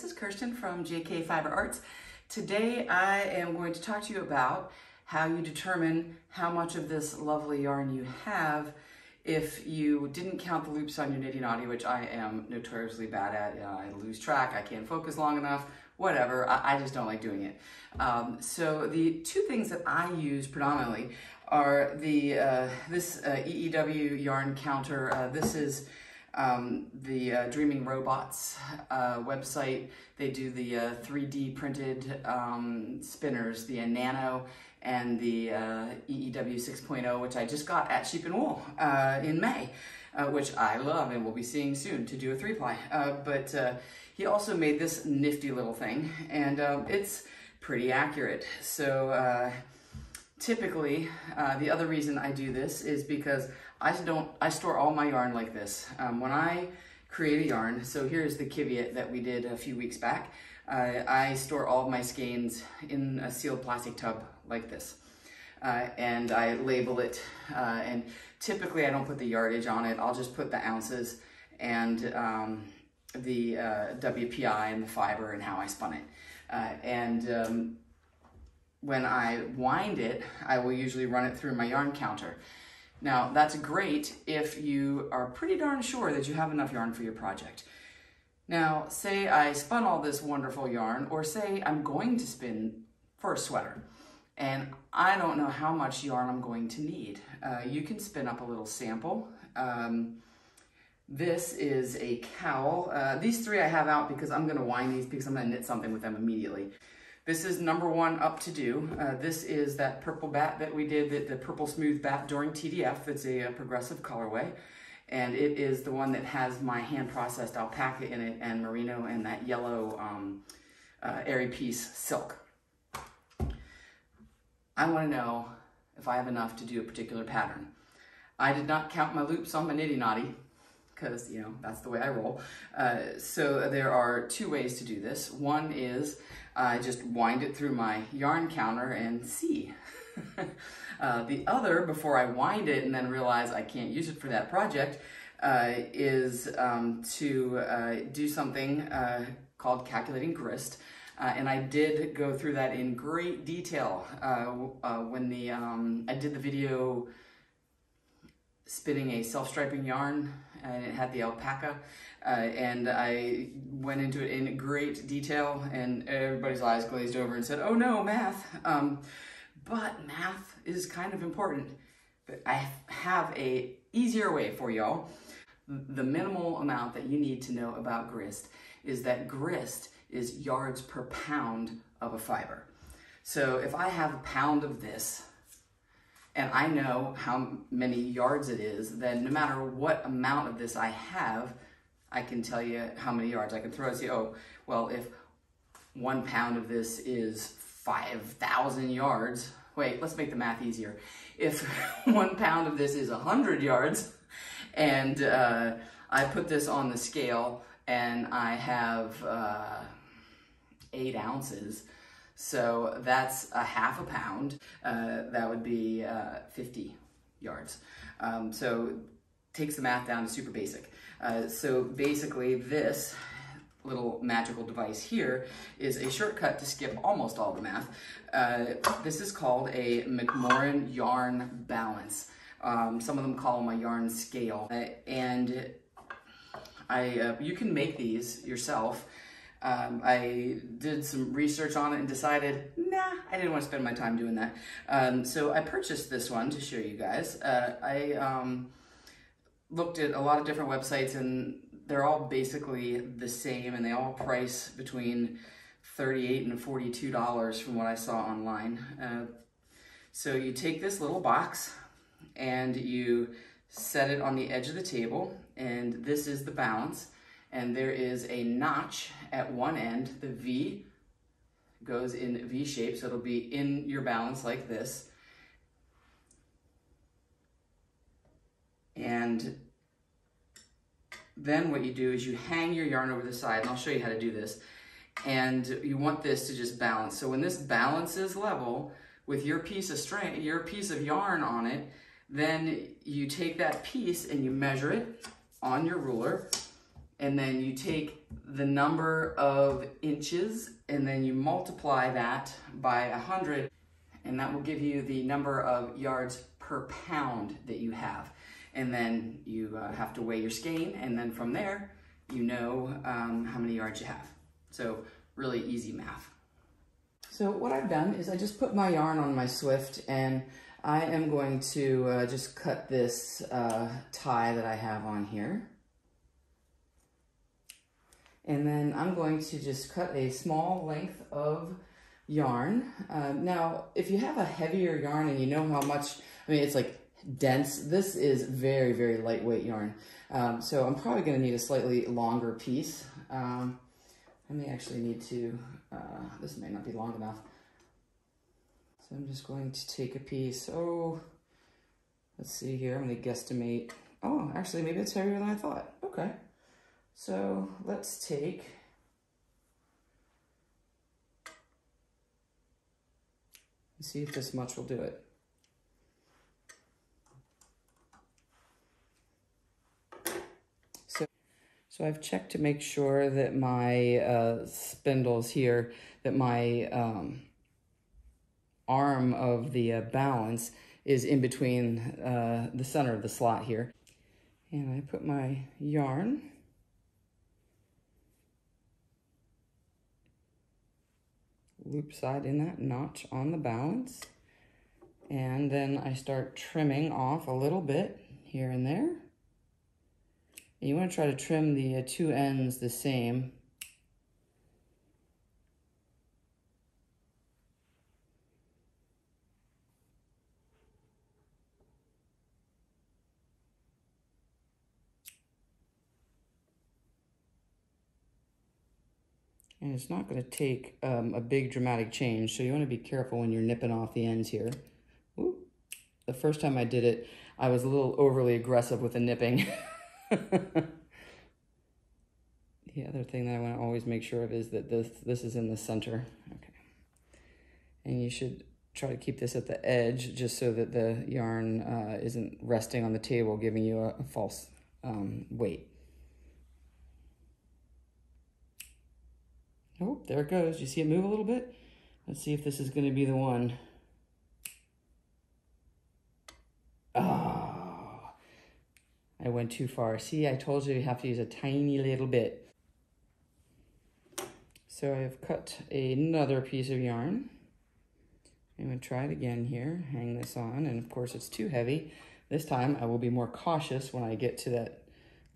this is Kirsten from JK Fiber Arts. Today I am going to talk to you about how you determine how much of this lovely yarn you have if you didn't count the loops on your Niddy Noddy, which I am notoriously bad at. I lose track, I can't focus long enough, whatever, I, I just don't like doing it. Um, so the two things that I use predominantly are the uh, this uh, EEW yarn counter. Uh, this is um, the uh, Dreaming Robots uh, website. They do the 3D uh, printed um, spinners, the Nano and the uh, EEW 6.0, which I just got at Sheep and Wool uh, in May, uh, which I love and we'll be seeing soon to do a three ply. But he also made this nifty little thing and um, it's pretty accurate. So typically, the other reason I do this is because I don't, I store all my yarn like this. Um, when I create a yarn, so here's the Kiviot that we did a few weeks back. I store all of my skeins in a sealed plastic tub like this. Uh, and I label it. Uh, and typically I don't put the yardage on it. I'll just put the ounces and um, the uh, WPI and the fiber and how I spun it. Uh, and um, when I wind it, I will usually run it through my yarn counter. Now that's great if you are pretty darn sure that you have enough yarn for your project. Now, say I spun all this wonderful yarn, or say I'm going to spin for a sweater and I don't know how much yarn I'm going to need. Uh, you can spin up a little sample. Um, this is a cowl. Uh, these three I have out because I'm gonna wind these because I'm gonna knit something with them immediately. This is number one up to do. Uh, this is that purple bat that we did, the, the purple smooth bat during TDF. It's a, a, progressive colorway. And it is the one that has my hand processed alpaca in it and merino and that yellow um, uh, Eri peace silk. I want to know if I have enough to do a particular pattern. I did not count my loops on my Niddy Noddy because, you know, that's the way I roll. Uh, so there are two ways to do this. One is I just wind it through my yarn counter and see. uh, the other, before I wind it and then realize I can't use it for that project, uh, is um, to uh, do something uh, called calculating grist. Uh, and I did go through that in great detail uh, uh, when the um, I did the video spinning a self-striping yarn and it had the alpaca uh, and I went into it in great detail and everybody's eyes glazed over and said oh no math. Um, but math is kind of important. But I have a easier way for y'all. The minimal amount that you need to know about grist is that grist is yards per pound of a fiber. So if I have a pound of this and I know how many yards it is, then no matter what amount of this I have, I can tell you how many yards. I can throw say, oh, well, if one pound of this is 5,000 yards, wait, let's make the math easier. If one pound of this is 100 yards, and uh, I put this on the scale, and I have uh, eight ounces. So that's a half a pound. Uh, that would be uh, 50 yards. Um, so takes the math down to super basic. Uh, so basically this little magical device here is a shortcut to skip almost all the math. Uh, this is called a McMoran yarn balance. Um, some of them call them a yarn scale. Uh, and I, uh, you can make these yourself. Um, I did some research on it and decided, nah, I didn't want to spend my time doing that. Um, so I purchased this one to show you guys. Uh, I um, looked at a lot of different websites and they're all basically the same and they all price between 38 and $42 from what I saw online. Uh, so you take this little box and you set it on the edge of the table and this is the balance and there is a notch at one end. The V goes in V shape, so it'll be in your balance like this. And then what you do is you hang your yarn over the side, and I'll show you how to do this. And you want this to just balance. So when this balances level with your piece of string, your piece of yarn on it, then you take that piece and you measure it on your ruler and then you take the number of inches and then you multiply that by 100 and that will give you the number of yards per pound that you have. And then you uh, have to weigh your skein and then from there you know um, how many yards you have. So really easy math. So what I've done is I just put my yarn on my Swift and I am going to uh, just cut this uh, tie that I have on here. And then I'm going to just cut a small length of yarn. Um, now, if you have a heavier yarn and you know how much, I mean, it's like dense, this is very, very lightweight yarn. Um, so I'm probably gonna need a slightly longer piece. Um, I may actually need to, uh, this may not be long enough. So I'm just going to take a piece, oh, let's see here, I'm gonna guesstimate. Oh, actually, maybe it's heavier than I thought. Okay. So let's take and see if this much will do it. So, so I've checked to make sure that my uh, spindles here, that my um, arm of the uh, balance is in between uh, the center of the slot here. And I put my yarn loop side in that notch on the balance. And then I start trimming off a little bit here and there. And you want to try to trim the uh, two ends the same. And it's not going to take um, a big dramatic change, so you want to be careful when you're nipping off the ends here. Ooh. The first time I did it, I was a little overly aggressive with the nipping. the other thing that I want to always make sure of is that this, this is in the center. Okay. And you should try to keep this at the edge just so that the yarn uh, isn't resting on the table, giving you a, a false um, weight. Oh, there it goes. You see it move a little bit? Let's see if this is going to be the one. Oh, I went too far. See, I told you you have to use a tiny little bit. So I've cut another piece of yarn. I'm going to try it again here, hang this on, and of course it's too heavy. This time I will be more cautious when I get to that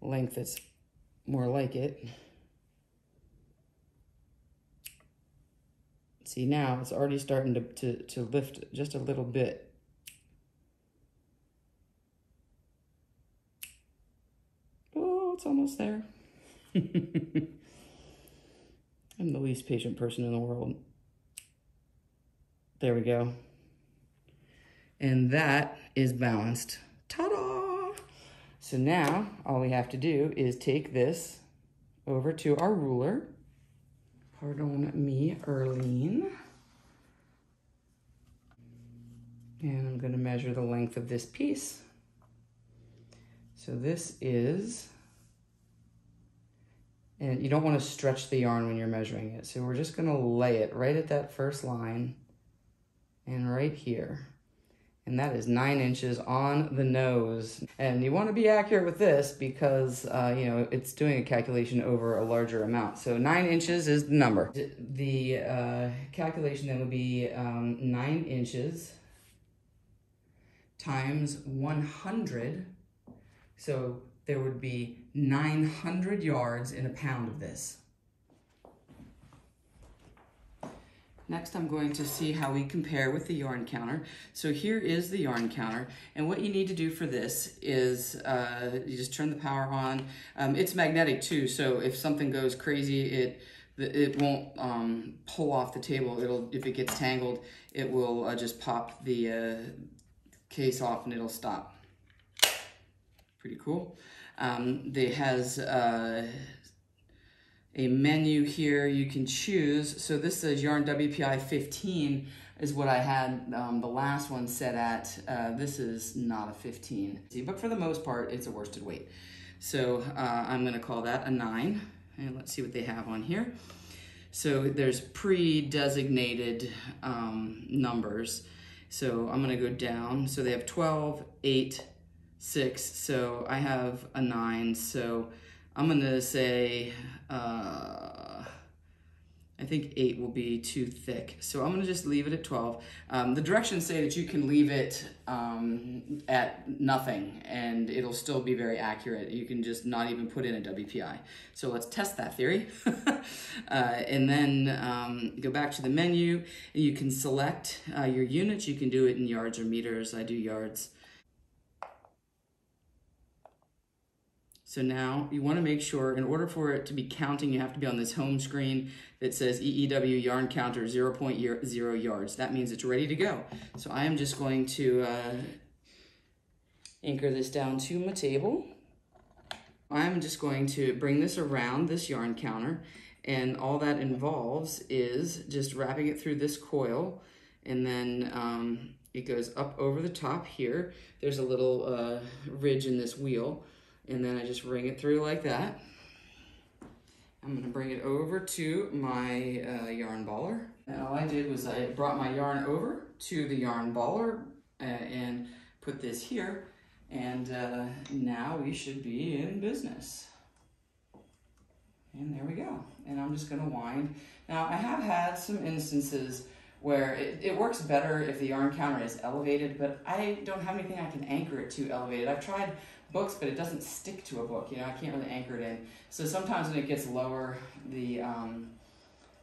length that's more like it. See now it's already starting to, to, to lift just a little bit. Oh, it's almost there. I'm the least patient person in the world. There we go. And that is balanced. Ta-da! So now all we have to do is take this over to our ruler Pardon me, Erlene. And I'm going to measure the length of this piece. So this is, and you don't want to stretch the yarn when you're measuring it. So we're just going to lay it right at that first line and right here and that is nine inches on the nose. And you want to be accurate with this because, uh, you know, it's doing a calculation over a larger amount. So nine inches is the number. The uh, calculation then would be um, nine inches times 100. So there would be 900 yards in a pound of this. Next, I'm going to see how we compare with the yarn counter. So here is the yarn counter, and what you need to do for this is uh, you just turn the power on. Um, it's magnetic too, so if something goes crazy, it it won't um, pull off the table. It'll if it gets tangled, it will uh, just pop the uh, case off and it'll stop. Pretty cool. Um, it has uh, a menu here you can choose. So this says yarn WPI 15 is what I had um, the last one set at. Uh, this is not a 15. But for the most part, it's a worsted weight. So uh, I'm gonna call that a nine. And let's see what they have on here. So there's pre-designated um, numbers. So I'm gonna go down. So they have 12, eight, six. So I have a nine. So I'm gonna say, uh, I think eight will be too thick. So I'm gonna just leave it at 12. Um, the directions say that you can leave it um, at nothing and it'll still be very accurate. You can just not even put in a WPI. So let's test that theory. uh, and then um, go back to the menu. You can select uh, your units. You can do it in yards or meters. I do yards. So now you want to make sure, in order for it to be counting, you have to be on this home screen that says EEW yarn counter 0.0 yards. That means it's ready to go. So I am just going to uh, anchor this down to my table. I'm just going to bring this around this yarn counter and all that involves is just wrapping it through this coil and then um, it goes up over the top here. There's a little uh, ridge in this wheel and then I just ring it through like that. I'm gonna bring it over to my uh, yarn baller. And all I did was I brought my yarn over to the yarn baller uh, and put this here. And uh, now we should be in business. And there we go. And I'm just gonna wind. Now I have had some instances where it, it, works better if the yarn counter is elevated, but I don't have anything I can anchor it to elevated. I've tried books, but it doesn't stick to a book. You know, I can't really anchor it in. So sometimes when it gets lower, the um,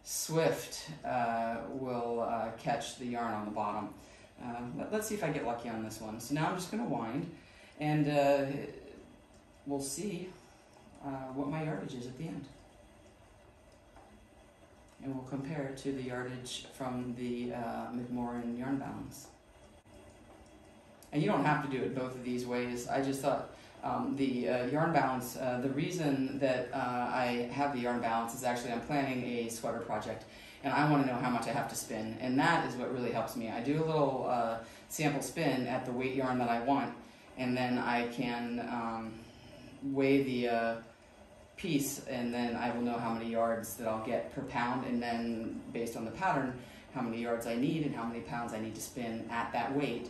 Swift uh, will uh, catch the yarn on the bottom. Uh, let, us see if I get lucky on this one. So now I'm just going to wind, and uh, we'll see uh, what my yardage is at the end and we'll compare it to the yardage from the uh, McMoran yarn balance. And you don't have to do it both of these ways. I just thought um, the uh, yarn balance, uh, the reason that uh, I have the yarn balance is actually I'm planning a sweater project and I want to know how much I have to spin. And that is what really helps me. I do a little uh, sample spin at the weight yarn that I want and then I can um, weigh the uh, piece and then I will know how many yards that I'll get per pound and then based on the pattern how many yards I need and how many pounds I need to spin at that weight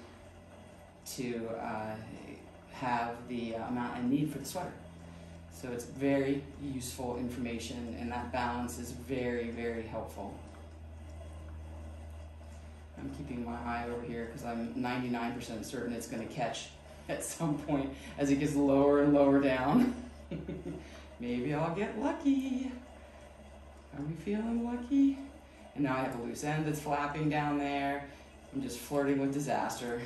to uh, have the amount I need for the sweater. So it's very useful information and that balance is very, very helpful. I'm keeping my eye over here because I'm 99% certain it's going to catch at some point as it gets lower and lower down. Maybe I'll get lucky. Are we feeling lucky? And now I have a loose end that's flapping down there. I'm just flirting with disaster.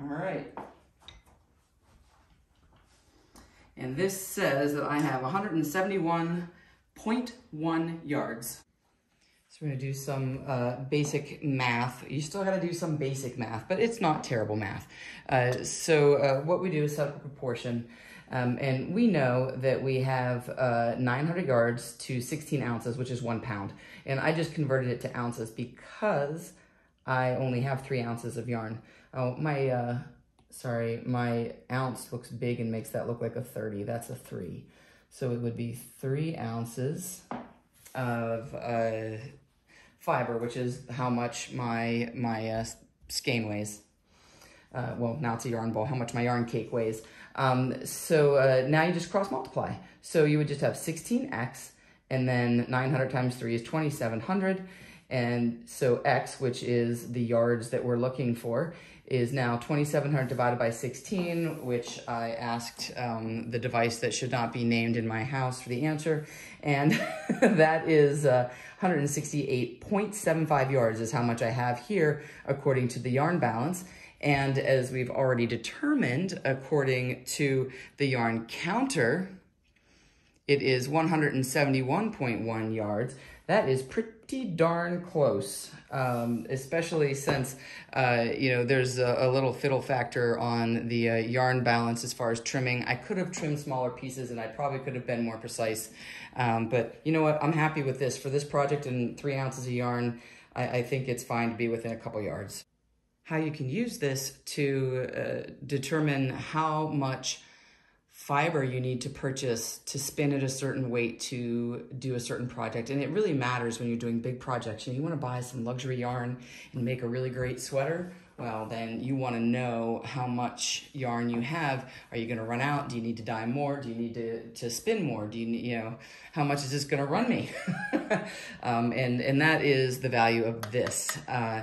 All right. And this says that I have 171 0.1 yards. So we're gonna do some uh, basic math. You still gotta do some basic math, but it's not terrible math. Uh, so uh, what we do is set up a proportion. Um, and we know that we have uh, 900 yards to 16 ounces, which is one pound. And I just converted it to ounces because I only have three ounces of yarn. Oh, my, uh, sorry, my ounce looks big and makes that look like a 30. That's a three. So it would be three ounces of uh, fiber, which is how much my, my uh, skein weighs. Uh, well, now it's a yarn ball, how much my yarn cake weighs. Um, so uh, now you just cross multiply. So you would just have 16x, and then 900 times 3 is 2700. And so x, which is the yards that we're looking for, is now 2700 divided by 16, which I asked um, the device that should not be named in my house for the answer. And that is uh, 168.75 yards is how much I have here according to the yarn balance. And as we've already determined, according to the yarn counter, it is 171.1 yards. That is pretty pretty darn close, um, especially since, uh, you know, there's a, a, little fiddle factor on the uh, yarn balance as far as trimming. I could have trimmed smaller pieces and I probably could have been more precise. Um, but you know what? I'm happy with this. For this project and three ounces of yarn, I, I think it's fine to be within a couple yards. How you can use this to uh, determine how much fiber you need to purchase to spin at a certain weight to do a certain project. And it really matters when you're doing big projects. You, know, you want to buy some luxury yarn and make a really great sweater. Well, then you want to know how much yarn you have. Are you going to run out? Do you need to dye more? Do you need to, to spin more? Do you you know, how much is this going to run me? um, and, and that is the value of this. Uh,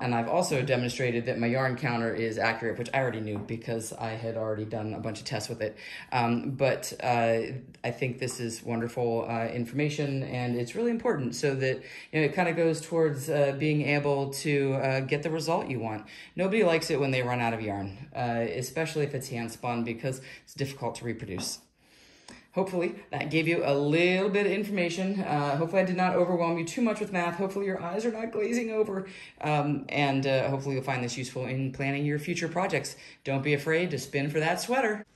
and I've also demonstrated that my yarn counter is accurate, which I already knew because I had already done a bunch of tests with it. Um, but uh, I think this is wonderful uh, information and it's really important so that you know it kind of goes towards uh, being able to uh, get the result you want. Nobody likes it when they run out of yarn, uh, especially if it's hand spun because it's difficult to reproduce hopefully that gave you a little bit of information. Uh, hopefully I did not overwhelm you too much with math. Hopefully your eyes are not glazing over. Um, and uh, hopefully you'll find this useful in planning your future projects. Don't be afraid to spin for that sweater.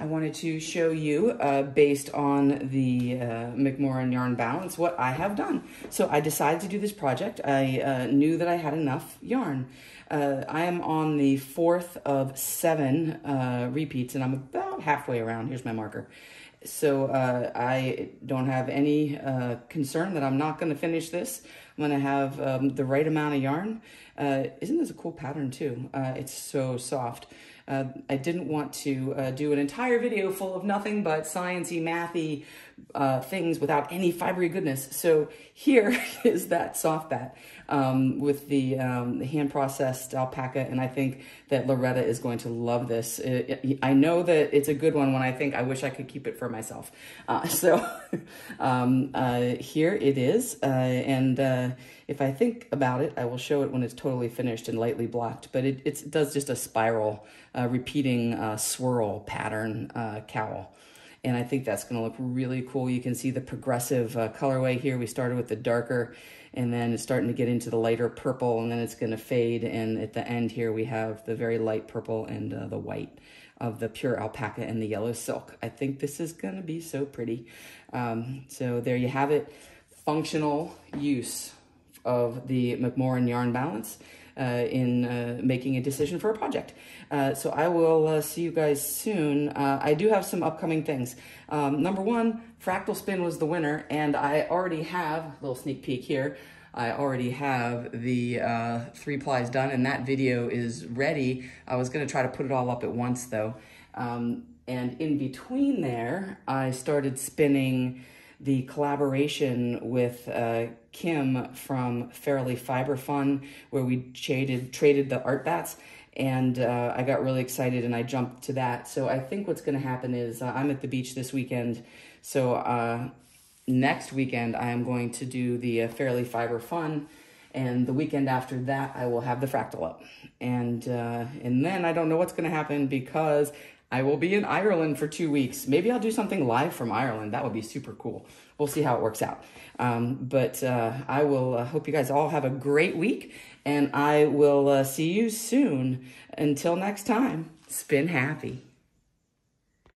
I wanted to show you, uh, based on the uh, McMoran yarn balance, what I have done. So I decided to do this project. I uh, knew that I had enough yarn. Uh, I am on the fourth of seven uh, repeats, and I'm about halfway around. Here's my marker. So uh, I don't have any uh, concern that I'm not going to finish this. I'm going to have um, the right amount of yarn. Uh, isn't this a cool pattern too? Uh, it's so soft. Uh, I didn't want to uh, do an entire video full of nothing but sciencey, mathy things without any fibery goodness. So here is that soft bat um, with the, um, the hand-processed alpaca, and I think that Loretta is going to love this. It, it, I know that it's a good one when I think I wish I could keep it for myself. Uh, so um, uh, here it is, uh, and if I think about it, I will show it when it's totally finished and lightly blocked, but it, it does just a spiral uh, repeating uh, swirl pattern uh, cowl. And I think that's gonna look really cool. You can see the progressive uh, colorway here. We started with the darker and then it's starting to get into the lighter purple and then it's gonna fade. And at the end here, we have the very light purple and uh, the white of the pure alpaca and the yellow silk. I think this is gonna be so pretty. Um, so there you have it, functional use of the McMoran yarn balance in uh, making a decision for a project. Uh, so I will uh, see you guys soon. Uh, I do have some upcoming things. Um, number one, Fractal Spin was the winner, and I already have, a little sneak peek here, I already have the uh, three plies done, and that video is ready. I was going to try to put it all up at once, though. Um, and in between there, I started spinning the collaboration with uh, Kim from Fairly Fiber Fun, where we traded traded the art bats, and uh, I got really excited and I jumped to that. So I think what's going to happen is uh, I'm at the beach this weekend, so uh, next weekend I am going to do the uh, Fairly Fiber Fun. And the weekend after that, I will have the fractal up, and uh, and then I don't know what's going to happen because I will be in Ireland for two weeks. Maybe I'll do something live from Ireland. That would be super cool. We'll see how it works out. Um, but uh, I will uh, hope you guys all have a great week, and I will uh, see you soon. Until next time, spin happy.